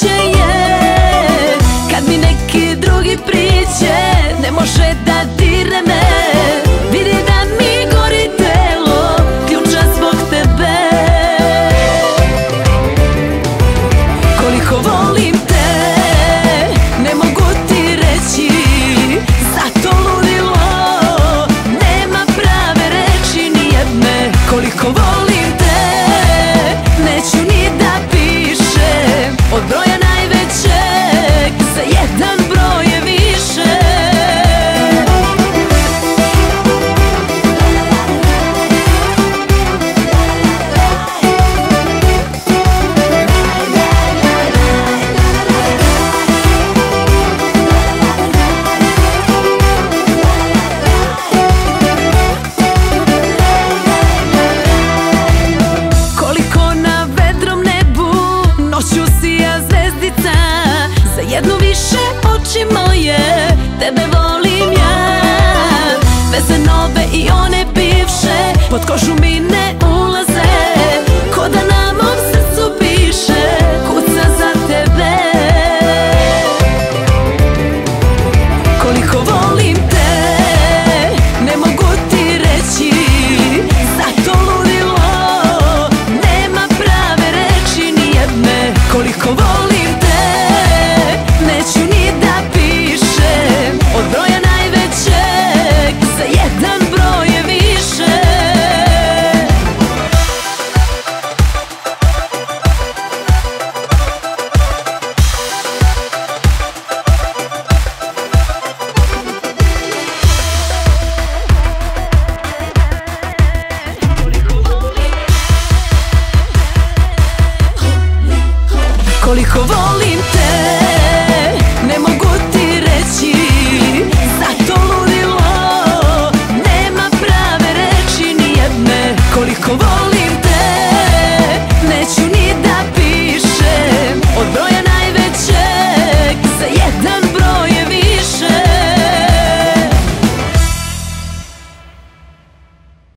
cheio.